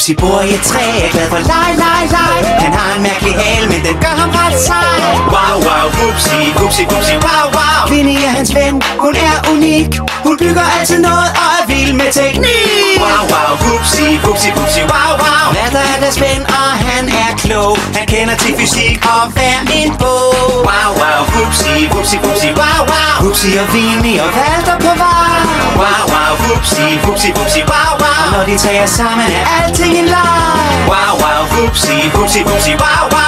Vupsi bor i et træ, er glad for leg, leg, leg Han har en mærkelig hale, men den gør ham ret sej. Wow, wow, whoopsie, whoopsie, whoopsie, wow, wow. Vinnie er hans ven, hun er unik. Hun bygger altid noget og er vild med teknik. Wow, wow, whoopsie, whoopsie, whoopsie, wow, wow. Lader er deres ven, og han er klog. Han kender til fysik og hver en bog. Wow, wow, whoopsie, whoopsie, whoopsie, wow, wow. Whoopsie og Vinnie og Walter på vej. Wow, wow, whoopsie, whoopsie, whoopsie, wow, når de tager sammen er alting en leg Wow, wow, Vupsi, wow, wow Wow, wow